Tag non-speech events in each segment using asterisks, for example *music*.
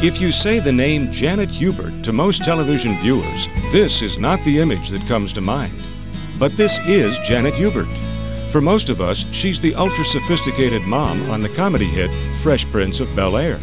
If you say the name Janet Hubert to most television viewers, this is not the image that comes to mind. But this is Janet Hubert. For most of us, she's the ultra sophisticated mom on the comedy hit Fresh Prince of Bel Air.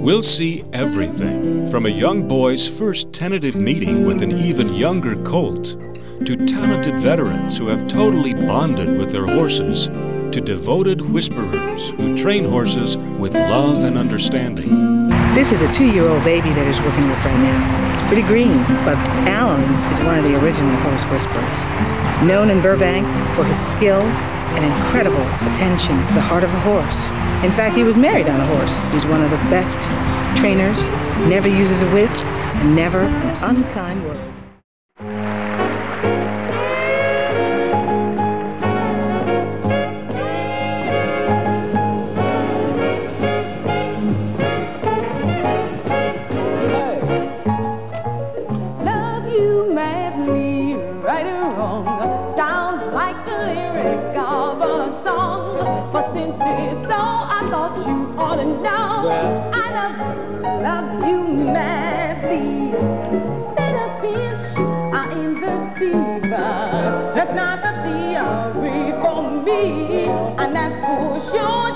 We'll see everything from a young boy's first tentative meeting with an even younger colt, to talented veterans who have totally bonded with their horses, to devoted whisperers who train horses with love and understanding. This is a two-year-old baby that he's working with right now. It's pretty green, but Alan is one of the original horse whisperers. Known in Burbank for his skill and incredible attention to the heart of a horse. In fact, he was married on a horse. He's one of the best trainers, never uses a whip, and never an unkind word.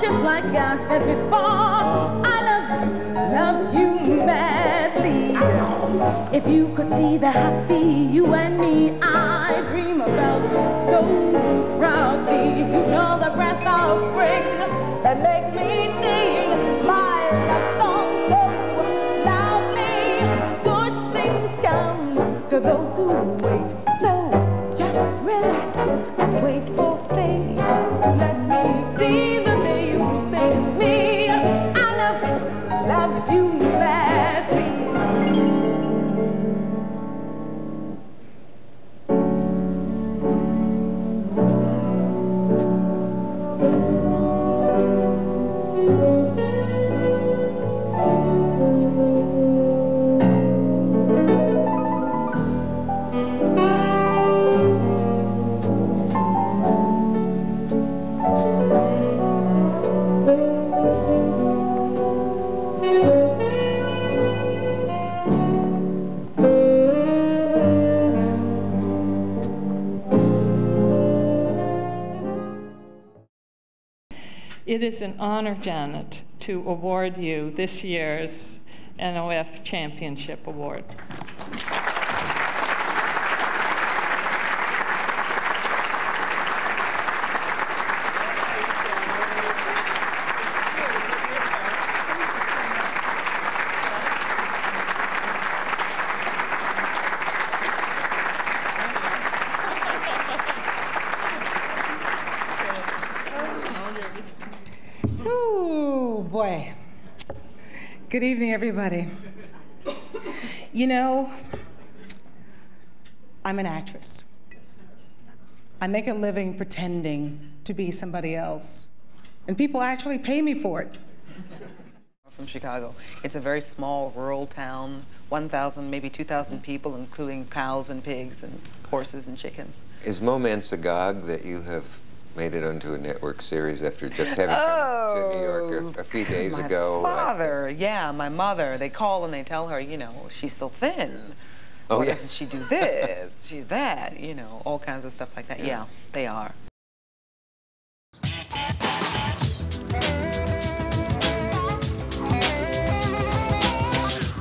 Just like I said before. I love, love you madly. If you could see the happy you and me, I dream about so proudly. You know the breath of spring that makes me sing my song so loudly. Good things come to those who It is an honor, Janet, to award you this year's NOF Championship Award. Good evening, everybody. You know, I'm an actress. I make a living pretending to be somebody else, and people actually pay me for it. from Chicago. It's a very small rural town, 1,000, maybe 2,000 people, including cows and pigs and horses and chickens. Is Moments Agog that you have made it onto a network series after just having come to New York a, a few days my ago? uh, father, yeah, my mother. They call and they tell her, you know, she's so thin. Oh, Why yeah. doesn't she do this? *laughs* she's that, you know, all kinds of stuff like that. Yeah, they are.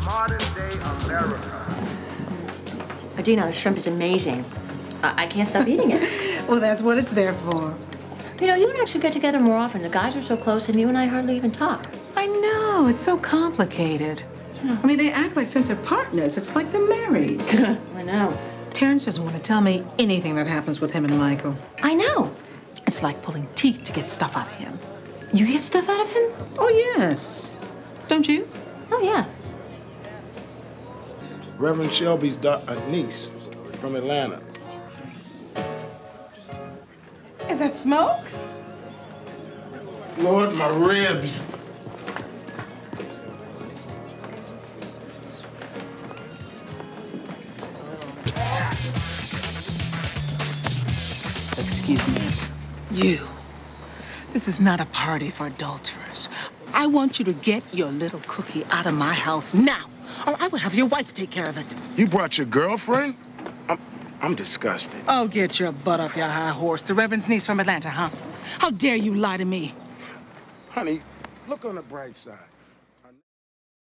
Modern day America. Adina, the shrimp is amazing. I, I can't stop eating it. *laughs* Well, that's what it's there for. You know, you and I should get together more often. The guys are so close, and you and I hardly even talk. I know, it's so complicated. I mean, they act like since they're partners, it's like they're married. *laughs* I know. Terrence doesn't want to tell me anything that happens with him and Michael. I know. It's like pulling teeth to get stuff out of him. You get stuff out of him? Oh, yes. Don't you? Oh, yeah. Reverend Shelby's da- uh, niece from Atlanta. Is that smoke? Lord, my ribs. Excuse me. You. This is not a party for adulterers. I want you to get your little cookie out of my house now, or I will have your wife take care of it. You brought your girlfriend? I'm, I'm disgusted. Oh, get your butt off your high horse. The Reverend's niece from Atlanta, huh? How dare you lie to me? Honey, look on the bright side.